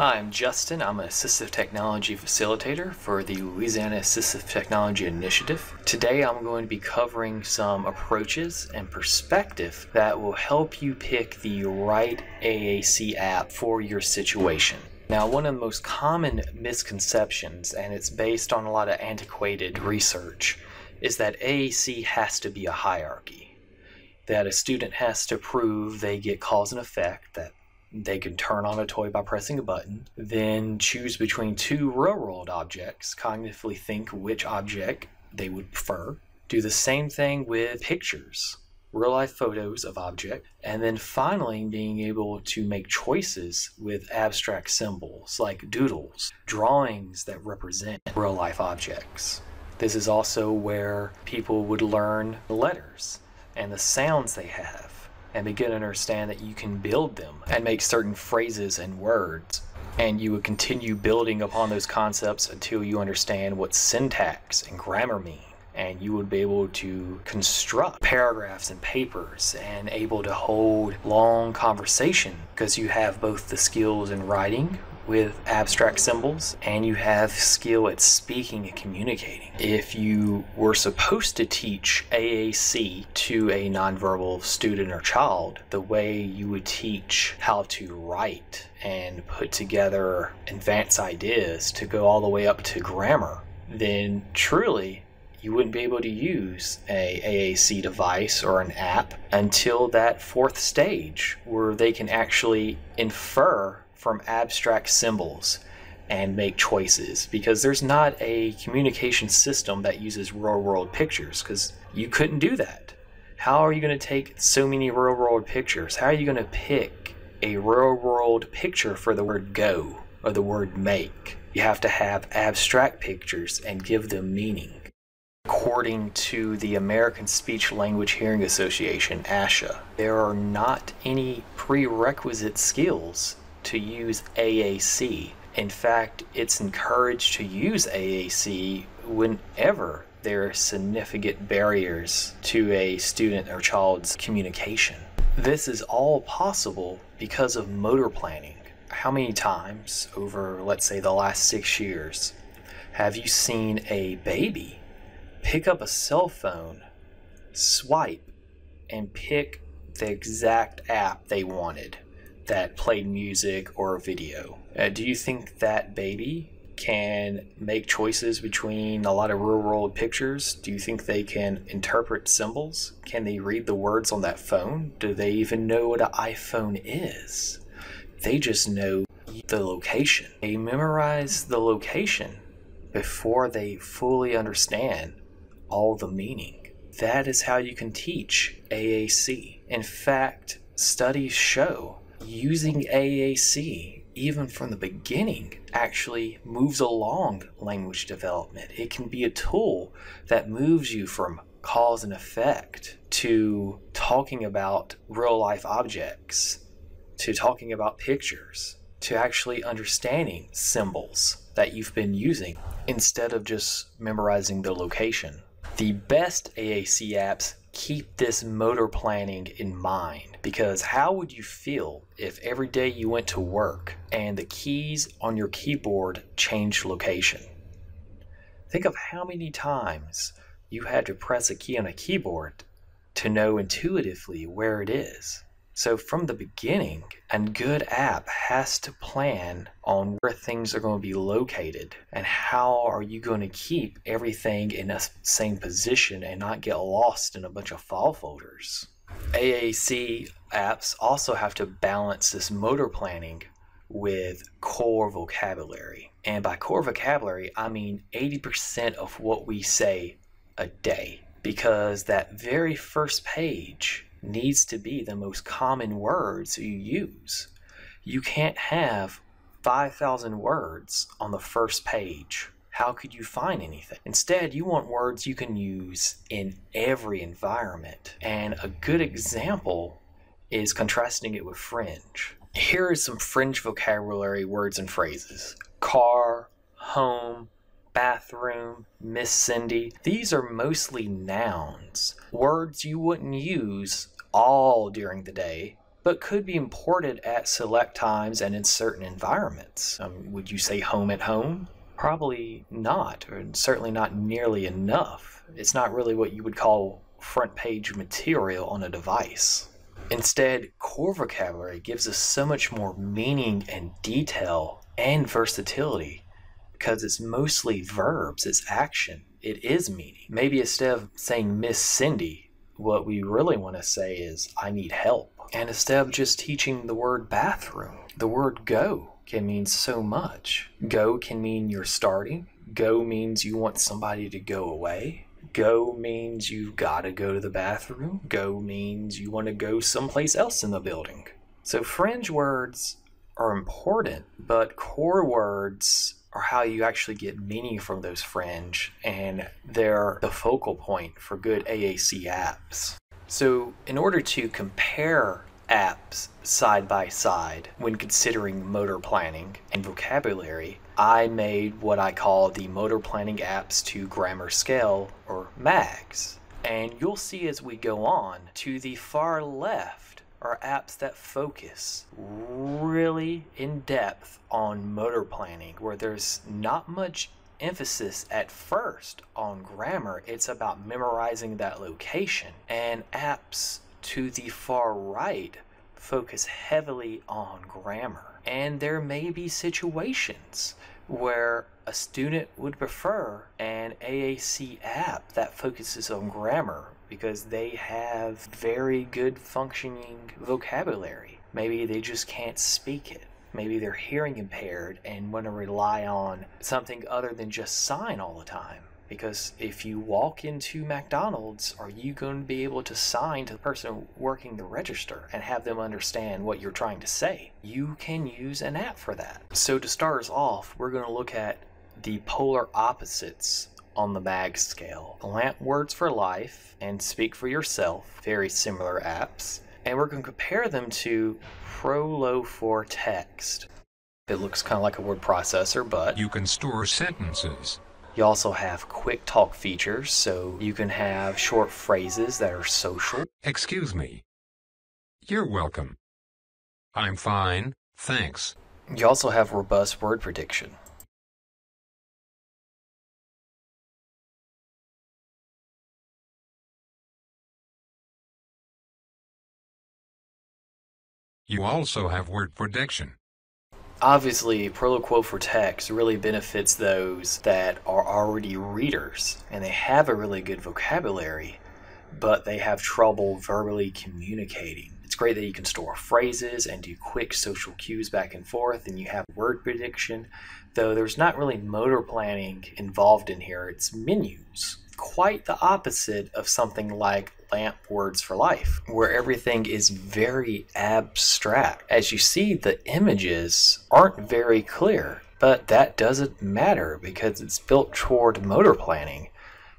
Hi, I'm Justin. I'm an Assistive Technology Facilitator for the Louisiana Assistive Technology Initiative. Today I'm going to be covering some approaches and perspective that will help you pick the right AAC app for your situation. Now, one of the most common misconceptions, and it's based on a lot of antiquated research, is that AAC has to be a hierarchy. That a student has to prove they get cause and effect, that they can turn on a toy by pressing a button, then choose between two real world objects, cognitively think which object they would prefer. Do the same thing with pictures, real life photos of object, and then finally being able to make choices with abstract symbols like doodles, drawings that represent real life objects. This is also where people would learn the letters and the sounds they have and begin to understand that you can build them and make certain phrases and words. And you would continue building upon those concepts until you understand what syntax and grammar mean. And you would be able to construct paragraphs and papers and able to hold long conversation because you have both the skills in writing with abstract symbols and you have skill at speaking and communicating. If you were supposed to teach AAC to a nonverbal student or child, the way you would teach how to write and put together advanced ideas to go all the way up to grammar, then truly you wouldn't be able to use a AAC device or an app until that fourth stage where they can actually infer from abstract symbols and make choices because there's not a communication system that uses real world pictures because you couldn't do that. How are you going to take so many real world pictures? How are you going to pick a real world picture for the word go or the word make? You have to have abstract pictures and give them meaning. According to the American Speech Language Hearing Association, ASHA, there are not any prerequisite skills to use AAC. In fact, it's encouraged to use AAC whenever there are significant barriers to a student or child's communication. This is all possible because of motor planning. How many times over, let's say, the last six years have you seen a baby pick up a cell phone, swipe, and pick the exact app they wanted? That played music or a video. Uh, do you think that baby can make choices between a lot of real world pictures? Do you think they can interpret symbols? Can they read the words on that phone? Do they even know what an iPhone is? They just know the location. They memorize the location before they fully understand all the meaning. That is how you can teach AAC. In fact, studies show using AAC, even from the beginning, actually moves along language development. It can be a tool that moves you from cause and effect to talking about real life objects, to talking about pictures, to actually understanding symbols that you've been using instead of just memorizing the location. The best AAC apps keep this motor planning in mind because how would you feel if every day you went to work and the keys on your keyboard changed location? Think of how many times you had to press a key on a keyboard to know intuitively where it is. So from the beginning, a good app has to plan on where things are going to be located and how are you going to keep everything in the same position and not get lost in a bunch of file folders. AAC apps also have to balance this motor planning with core vocabulary. And by core vocabulary, I mean 80% of what we say a day because that very first page needs to be the most common words you use. You can't have 5,000 words on the first page. How could you find anything? Instead, you want words you can use in every environment. And a good example is contrasting it with fringe. Here are some fringe vocabulary words and phrases car, home, bathroom, Miss Cindy. These are mostly nouns, words you wouldn't use all during the day, but could be imported at select times and in certain environments. Um, would you say home at home? Probably not, or certainly not nearly enough. It's not really what you would call front page material on a device. Instead, core vocabulary gives us so much more meaning and detail and versatility because it's mostly verbs, it's action, it is meaning. Maybe instead of saying Miss Cindy, what we really want to say is I need help. And instead of just teaching the word bathroom, the word go can mean so much. Go can mean you're starting. Go means you want somebody to go away. Go means you gotta go to the bathroom. Go means you want to go someplace else in the building. So fringe words are important, but core words are how you actually get meaning from those fringe, and they're the focal point for good AAC apps. So, in order to compare apps side by side when considering motor planning and vocabulary, I made what I call the Motor Planning Apps to Grammar Scale, or MAGS. And you'll see as we go on, to the far left, are apps that focus really in depth on motor planning, where there's not much emphasis at first on grammar. It's about memorizing that location. And apps to the far right focus heavily on grammar. And there may be situations where a student would prefer an AAC app that focuses on grammar because they have very good functioning vocabulary. Maybe they just can't speak it. Maybe they're hearing impaired and want to rely on something other than just sign all the time. Because if you walk into McDonald's, are you going to be able to sign to the person working the register and have them understand what you're trying to say? You can use an app for that. So, to start us off, we're going to look at the polar opposites on the MAG scale. LAMP Words for Life and Speak for Yourself, very similar apps. And we're going to compare them to Proloquo for Text. It looks kind of like a word processor, but you can store sentences. You also have quick talk features, so you can have short phrases that are social. Excuse me. You're welcome. I'm fine, thanks. You also have robust word prediction. You also have word prediction. Obviously, Proloquo for text really benefits those that are already readers and they have a really good vocabulary, but they have trouble verbally communicating. It's great that you can store phrases and do quick social cues back and forth, and you have word prediction, though there's not really motor planning involved in here, it's menus. Quite the opposite of something like lamp words for life, where everything is very abstract. As you see, the images aren't very clear, but that doesn't matter because it's built toward motor planning.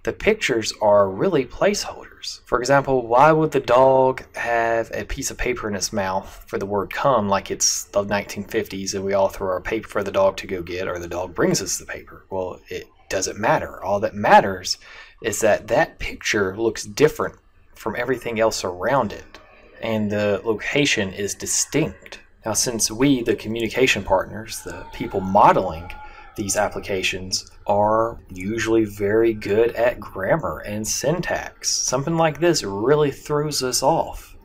The pictures are really placeholders. For example, why would the dog have a piece of paper in its mouth for the word come like it's the 1950s and we all throw our paper for the dog to go get or the dog brings us the paper? Well, it doesn't matter. All that matters is that that picture looks different from everything else around it, and the location is distinct. Now, since we, the communication partners, the people modeling these applications, are usually very good at grammar and syntax, something like this really throws us off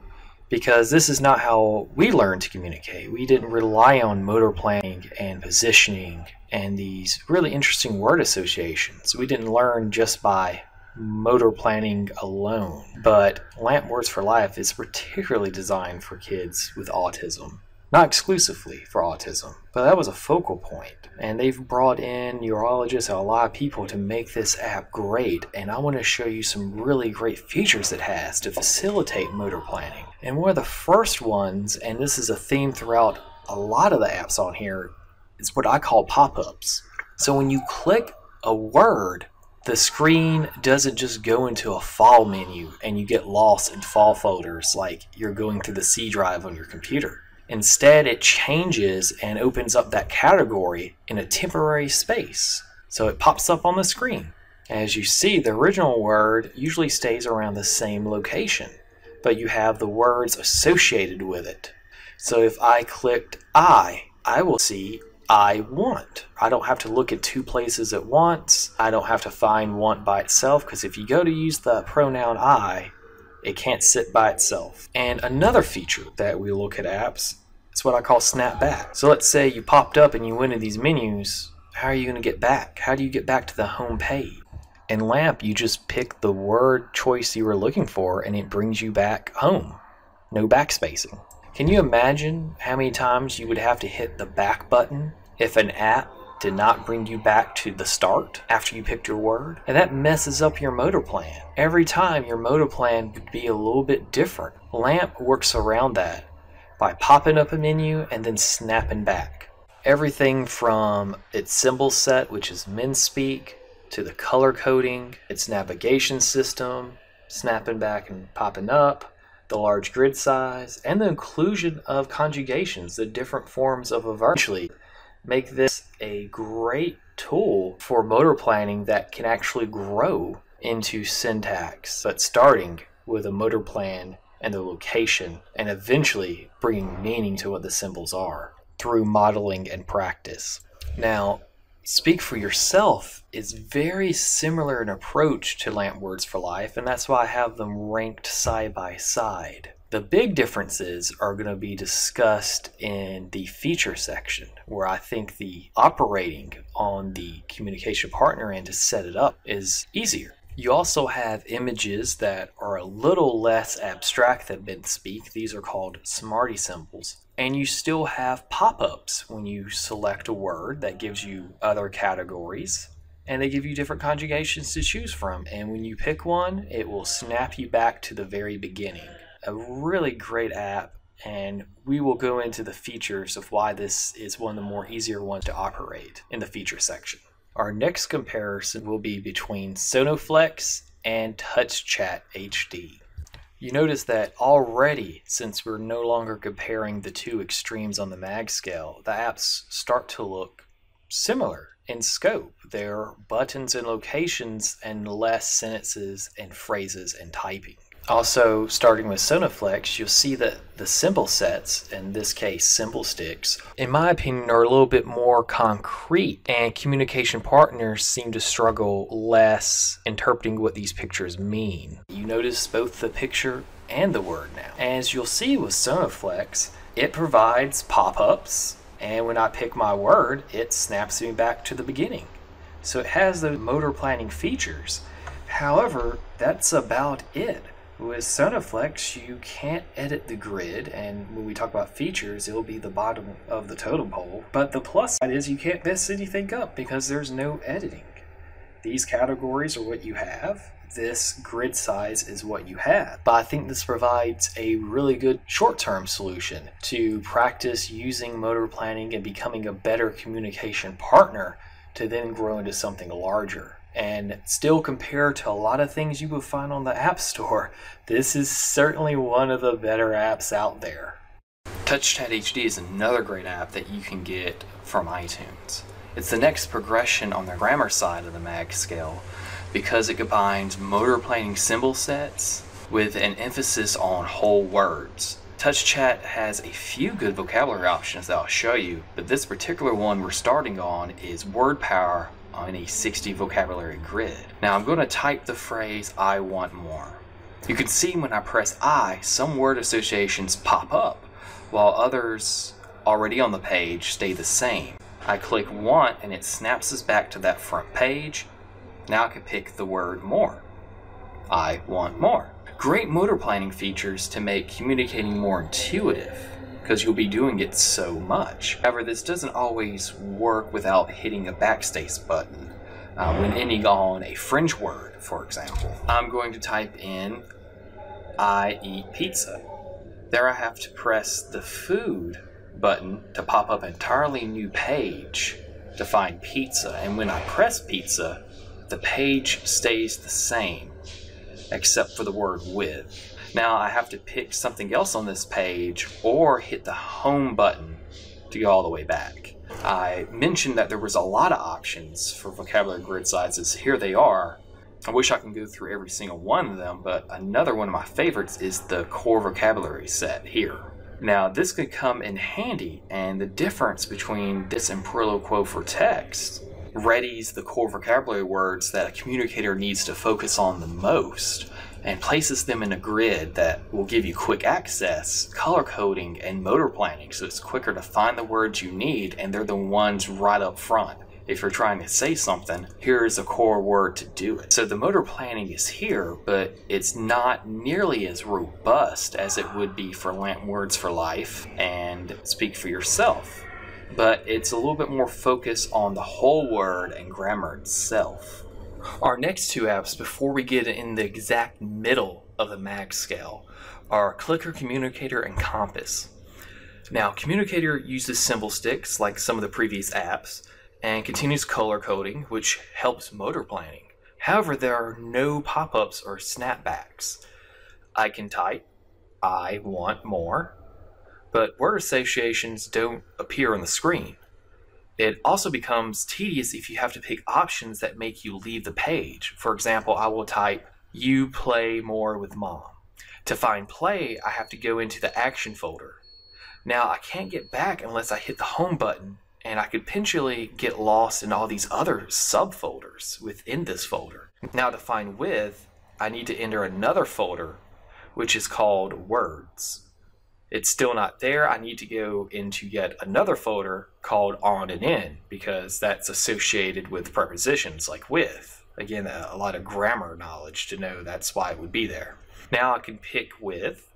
because this is not how we learned to communicate. We didn't rely on motor planning and positioning and these really interesting word associations. We didn't learn just by motor planning alone. But Lamp Words for Life is particularly designed for kids with autism. Not exclusively for autism, but that was a focal point. And they've brought in neurologists and a lot of people to make this app great. And I want to show you some really great features it has to facilitate motor planning. And one of the first ones, and this is a theme throughout a lot of the apps on here, is what I call pop ups. So when you click a word, the screen doesn't just go into a file menu and you get lost in file folders like you're going through the C drive on your computer. Instead, it changes and opens up that category in a temporary space. So it pops up on the screen. As you see, the original word usually stays around the same location. but you have the words associated with it. So if I clicked I, I will see I want. I don't have to look at two places at once. I don't have to find want by itself because if you go to use the pronoun I, it can't sit by itself. And another feature that we look at apps is what I call snap back. So let's say you popped up and you went into these menus. How are you going to get back? How do you get back to the home page? In LAMP, you just pick the word choice you were looking for and it brings you back home. No backspacing. Can you imagine how many times you would have to hit the back button if an app did not bring you back to the start after you picked your word? And that messes up your motor plan. Every time your motor plan would be a little bit different. LAMP works around that by popping up a menu and then snapping back. Everything from its symbol set, which is MinSpeak, to the color coding, its navigation system, snapping back and popping up, the large grid size, and the inclusion of conjugations, the different forms of eventually make this a great tool for motor planning that can actually grow into syntax, but starting with a motor plan and the location, and eventually bringing meaning to what the symbols are through modeling and practice. Now, Speak for Yourself is very similar in approach to LAMP Words for Life, and that's why I have them ranked side by side. The big differences are going to be discussed in the feature section, where I think the operating on the communication partner end to set it up is easier. You also have images that are a little less abstract than MinSpeak. These are called Smarty symbols and you still have pop-ups when you select a word that gives you other categories and they give you different conjugations to choose from and when you pick one it will snap you back to the very beginning a really great app and we will go into the features of why this is one of the more easier ones to operate in the feature section our next comparison will be between sonoflex and touchchat hd you notice that already, since we're no longer comparing the two extremes on the mag scale, the apps start to look similar in scope. There are buttons and locations and less sentences and phrases and typing. Also, starting with Sonoflex, you'll see that the symbol sets, in this case SymbolStix, in my opinion, are a little bit more concrete, and communication partners seem to struggle less interpreting what these pictures mean. You notice both the picture and the word now. As you'll see with Sonoflex, it provides pop ups, and when I pick my word, it snaps me back to the beginning. So it has those motor planning features. However, that's about it. With Sonoflex, you can't edit the grid, and when we talk about features, it'll be the bottom of the totem pole. But the plus side is you can't mess anything up because there's no editing. These categories are what you have. This grid size is what you have. But I think this provides a really good short term solution to practice using motor planning and becoming a better communication partner to then grow into something larger and still compared to a lot of things you would find on the App Store, this is certainly one of the better apps out there. TouchChat HD is another great app that you can get from iTunes. It's the next progression on the grammar side of the mag scale because it combines motor planning symbol sets with an emphasis on whole words. TouchChat has a few good vocabulary options that I'll show you, but this particular one we're starting on is word power on a 60 vocabulary grid. Now I'm going to type the phrase I want more. You can see when I press I, some word associations pop up, while others already on the page stay the same. I click want and it snaps us back to that front page. Now I can pick the word more. I want more. Great motor planning features to make communicating more intuitive because you'll be doing it so much. However, this doesn't always work without hitting a backspace button. Uh, when ending on a fringe word, for example. I'm going to type in I eat pizza. There I have to press the food button to pop up an entirely new page to find pizza. And when I press pizza, the page stays the same except for the word with. Now I have to pick something else on this page or hit the home button to go all the way back. I mentioned that there was a lot of options for vocabulary grid sizes. Here they are. I wish I can go through every single one of them, but another one of my favorites is the core vocabulary set here. Now, this could come in handy, and the difference between this and Proloquo for text readies the core vocabulary words that a communicator needs to focus on the most and places them in a grid that will give you quick access, color coding, and motor planning so it's quicker to find the words you need and they're the ones right up front. If you're trying to say something, here is a core word to do it. So the motor planning is here, but it's not nearly as robust as it would be for LAMP Words for Life and Speak for Yourself. But it's a little bit more focused on the whole word and grammar itself. Our next two apps, before we get in the exact middle of the mag scale, are Clicker Communicator and Compass. Now, Communicator uses SymbolStix like some of the previous apps, and continues color coding, which helps motor planning. However, there are no pop ups or snapbacks. I can type, I want more, but word associations don't appear on the screen. It also becomes tedious if you have to pick options that make you leave the page. For example, I will type, You play more with mom. To find play, I have to go into the action folder. Now, I can't get back unless I hit the home button and I could potentially get lost in all these other subfolders within this folder. Now to find with, I need to enter another folder, which is called words. It's still not there. I need to go into yet another folder called on and in because that's associated with prepositions like with. Again, a lot of grammar knowledge to know that's why it would be there. Now I can pick with,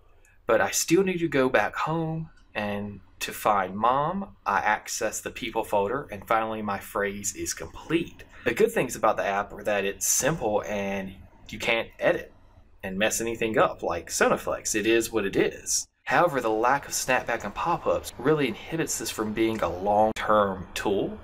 but I still need to go back home and to find mom, I access the people folder, and finally my phrase is complete. The good things about the app are that it's simple and you can't edit and mess anything up like Sonoflex. It is what it is. However, the lack of snapback and pop-ups really inhibits this from being a long-term tool.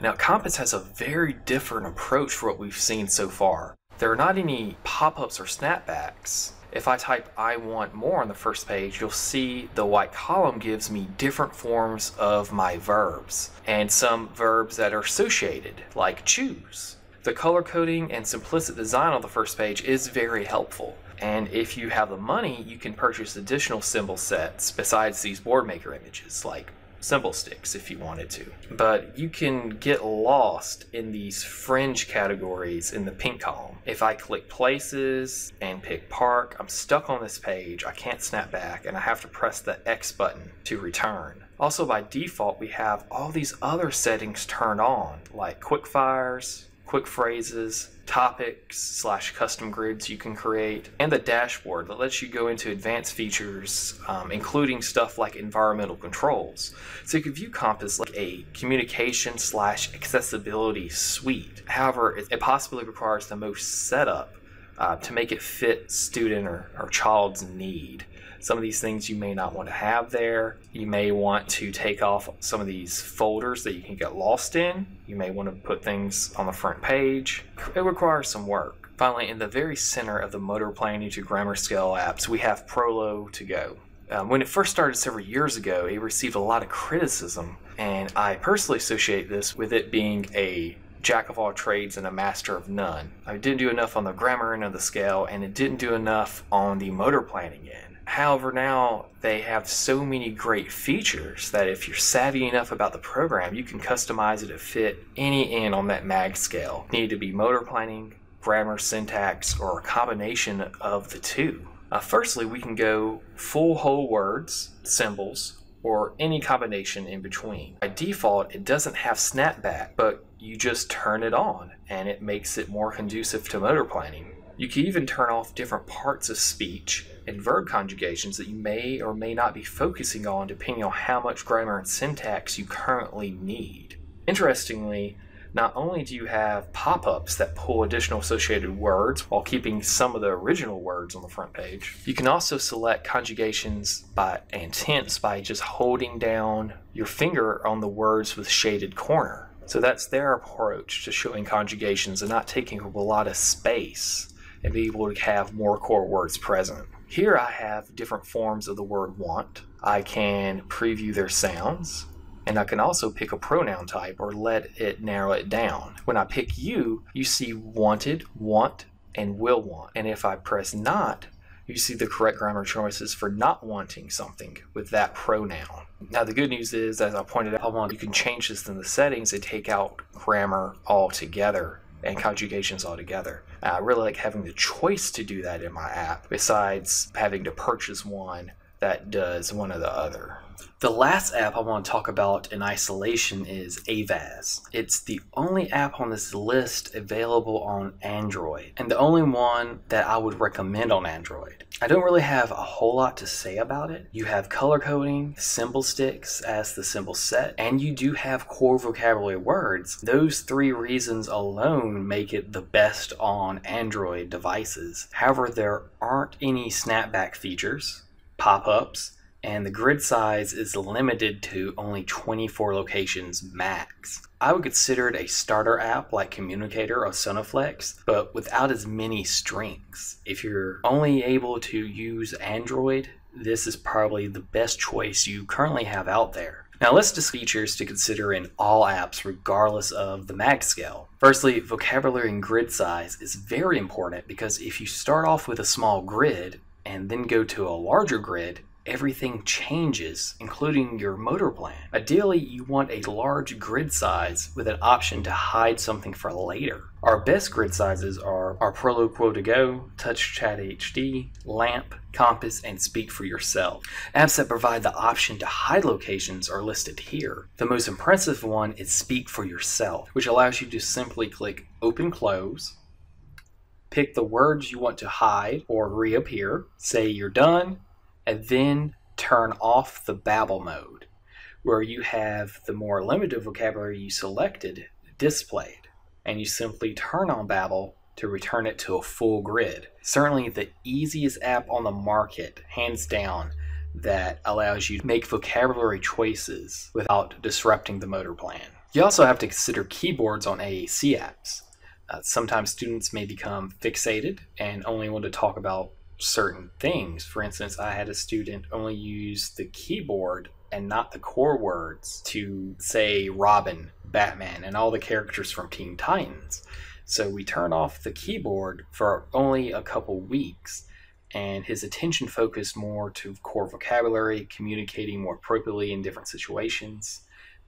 Now, Compass has a very different approach for what we've seen so far. There are not any pop-ups or snapbacks, if I type I want more on the first page, you'll see the white column gives me different forms of my verbs and some verbs that are associated, like choose. The color coding and simplistic design on the first page is very helpful. And if you have the money, you can purchase additional symbol sets besides these Boardmaker images, like SymbolStix if you wanted to. But you can get lost in these fringe categories in the pink column. If I click places and pick park, I'm stuck on this page. I can't snap back and I have to press the X button to return. Also by default, we have all these other settings turned on like quick fires, quick phrases, topics slash custom grids you can create, and the dashboard that lets you go into advanced features, um, including stuff like environmental controls. So you can view Compass like a communication slash accessibility suite. However, it, it possibly requires the most setup uh, to make it fit student or, or child's need. Some of these things you may not want to have there. You may want to take off some of these folders that you can get lost in. You may want to put things on the front page. It requires some work. Finally, in the very center of the motor planning to grammar scale apps, we have Proloquo2Go. Um, when it first started several years ago, it received a lot of criticism, and I personally associate this with it being a jack of all trades and a master of none. I didn't do enough on the grammar end of the scale, and it didn't do enough on the motor planning end. However, now they have so many great features that if you're savvy enough about the program, you can customize it to fit any end on that mag scale. need to be motor planning, grammar, syntax, or a combination of the two. Uh, firstly, we can go full whole words, symbols, or any combination in between. By default, it doesn't have snapback, but you just turn it on and it makes it more conducive to motor planning. You can even turn off different parts of speech and verb conjugations that you may or may not be focusing on depending on how much grammar and syntax you currently need. Interestingly, not only do you have pop ups that pull additional associated words while keeping some of the original words on the front page, you can also select conjugations by and tense by just holding down your finger on the words with shaded corner. So that's their approach to showing conjugations and not taking up a lot of space and be able to have more core words present. Here I have different forms of the word want. I can preview their sounds. And I can also pick a pronoun type or let it narrow it down. When I pick you, you see wanted, want, and will want. And if I press not, you see the correct grammar choices for not wanting something with that pronoun. Now the good news is, as I pointed out, you can change this in the settings and take out grammar altogether and conjugations altogether. I really like having the choice to do that in my app, besides having to purchase one that does one or the other. The last app I want to talk about in isolation is Avaz. It's the only app on this list available on Android, and the only one that I would recommend on Android. I don't really have a whole lot to say about it. You have color coding, SymbolStix as the symbol set, and you do have core vocabulary words. Those three reasons alone make it the best on Android devices. However, there aren't any snapback features, pop ups, and the grid size is limited to only 24 locations max. I would consider it a starter app like Communicator or Sonoflex, but without as many strengths. If you're only able to use Android, this is probably the best choice you currently have out there. Now let's discuss features to consider in all apps regardless of the mag scale. Firstly, vocabulary and grid size is very important because if you start off with a small grid and then go to a larger grid, everything changes, including your motor plan. Ideally, you want a large grid size with an option to hide something for later. Our best grid sizes are our Proloquo2Go, Touch Chat HD, Lamp, Compass, and Speak for Yourself. Apps that provide the option to hide locations are listed here. The most impressive one is Speak for Yourself, which allows you to simply click Open Close, pick the words you want to hide or reappear, say you're done, and then turn off the babble mode, where you have the more limited vocabulary you selected displayed, and you simply turn on babble to return it to a full grid. Certainly the easiest app on the market, hands down, that allows you to make vocabulary choices without disrupting the motor plan. You also have to consider keyboards on AAC apps. Uh, sometimes students may become fixated and only want to talk about certain things. For instance, I had a student only use the keyboard and not the core words to say Robin, Batman, and all the characters from Teen Titans. So we turned off the keyboard for only a couple weeks, and his attention focused more to core vocabulary, communicating more appropriately in different situations.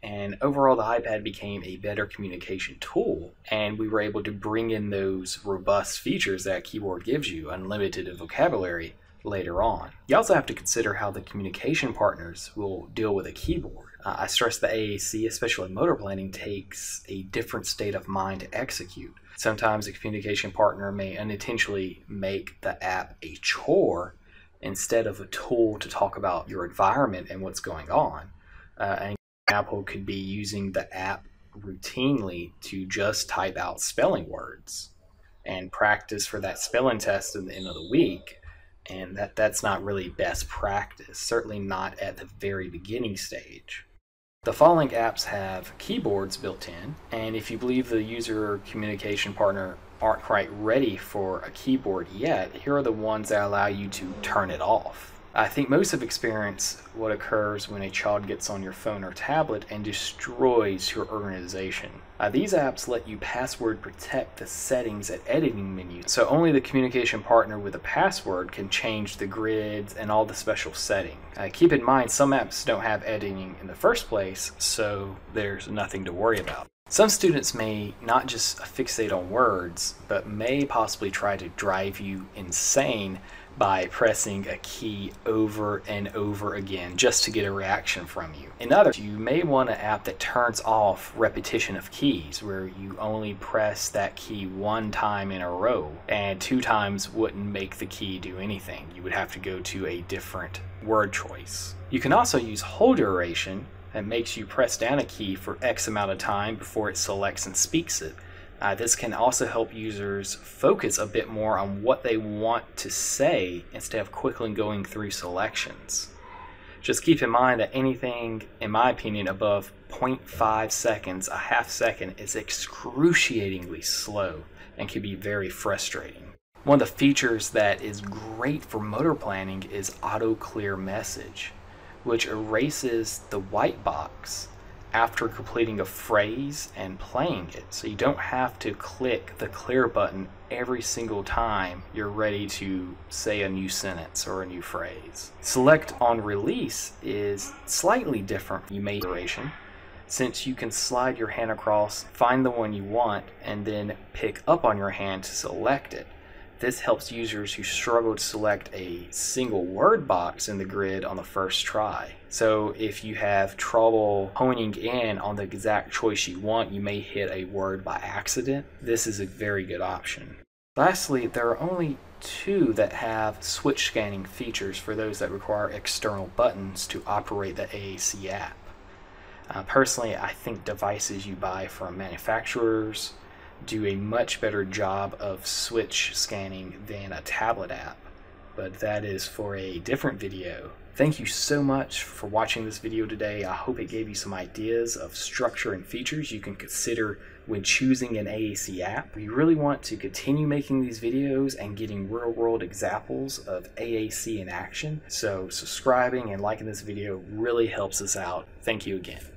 And overall, the iPad became a better communication tool, and we were able to bring in those robust features that keyboard gives you, unlimited vocabulary, later on. You also have to consider how the communication partners will deal with a keyboard. Uh, I stress the AAC, especially motor planning, takes a different state of mind to execute. Sometimes a communication partner may unintentionally make the app a chore instead of a tool to talk about your environment and what's going on. Uh, and Apple could be using the app routinely to just type out spelling words and practice for that spelling test at the end of the week. And that, that's not really best practice, certainly not at the very beginning stage. The following apps have keyboards built in, and if you believe the user communication partner aren't quite ready for a keyboard yet, here are the ones that allow you to turn it off. I think most have experienced what occurs when a child gets on your phone or tablet and destroys your organization. Uh, these apps let you password protect the settings at editing menu, so only the communication partner with a password can change the grids and all the special settings. Uh, keep in mind, some apps don't have editing in the first place, so there's nothing to worry about. Some students may not just fixate on words, but may possibly try to drive you insane by pressing a key over and over again just to get a reaction from you. In others, you may want an app that turns off repetition of keys, where you only press that key one time in a row, and two times wouldn't make the key do anything. You would have to go to a different word choice. You can also use hold duration that makes you press down a key for X amount of time before it selects and speaks it. Uh, this can also help users focus a bit more on what they want to say instead of quickly going through selections. Just keep in mind that anything, in my opinion, above 0.5 seconds, a half second, is excruciatingly slow and can be very frustrating. One of the features that is great for motor planning is auto clear message, which erases the white box after completing a phrase and playing it. So you don't have to click the clear button every single time you're ready to say a new sentence or a new phrase. Select on release is slightly different you may duration since you can slide your hand across, find the one you want, and then pick up on your hand to select it. This helps users who struggle to select a single word box in the grid on the first try. So if you have trouble honing in on the exact choice you want, you may hit a word by accident. This is a very good option. Lastly, there are only two that have switch scanning features for those that require external buttons to operate the AAC app. Uh, personally, I think devices you buy from manufacturers do a much better job of switch scanning than a tablet app, but that is for a different video. Thank you so much for watching this video today. I hope it gave you some ideas of structure and features you can consider when choosing an AAC app. We really want to continue making these videos and getting real world examples of AAC in action. So subscribing and liking this video really helps us out. Thank you again.